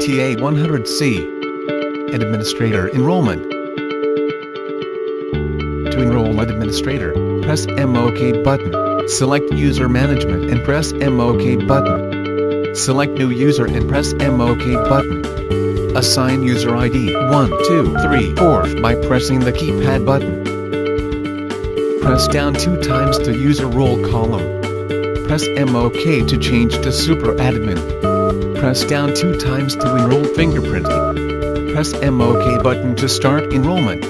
TA100C. Administrator Enrollment. To enroll an administrator, press MOK button. Select User Management and press MOK button. Select New User and press MOK button. Assign user ID 1, 2, 3, 4 by pressing the keypad button. Press down two times to user role column. Press MOK to change to super admin. Press down two times to enroll fingerprinting. Press MOK button to start enrollment.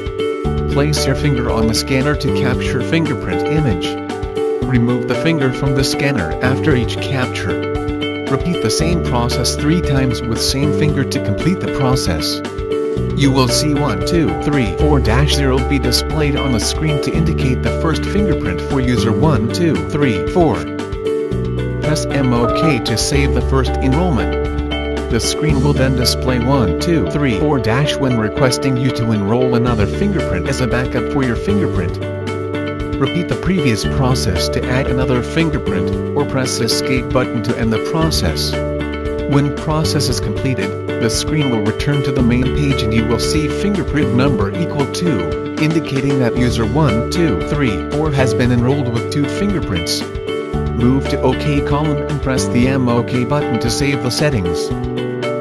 Place your finger on the scanner to capture fingerprint image. Remove the finger from the scanner after each capture. Repeat the same process three times with same finger to complete the process. You will see 1, 2, 3, 4 0 be displayed on the screen to indicate the first fingerprint for user 1, 2, 3, 4. Press MOK to save the first enrollment. The screen will then display 1, 2, 3, 4 dash when requesting you to enroll another fingerprint as a backup for your fingerprint. Repeat the previous process to add another fingerprint, or press escape button to end the process. When process is completed, the screen will return to the main page and you will see fingerprint number equal to, indicating that user 1, 2, 3, 4 has been enrolled with two fingerprints. Move to OK column and press the MOK button to save the settings.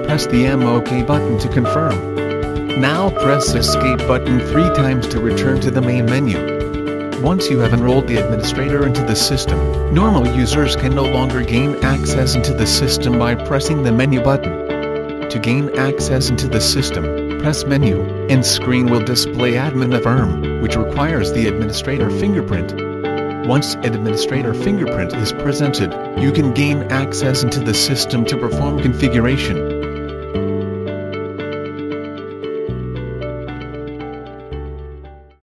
Press the MOK button to confirm. Now press escape button three times to return to the main menu. Once you have enrolled the administrator into the system, normal users can no longer gain access into the system by pressing the menu button. To gain access into the system, press menu, and screen will display admin affirm, which requires the administrator fingerprint. Once administrator fingerprint is presented, you can gain access into the system to perform configuration.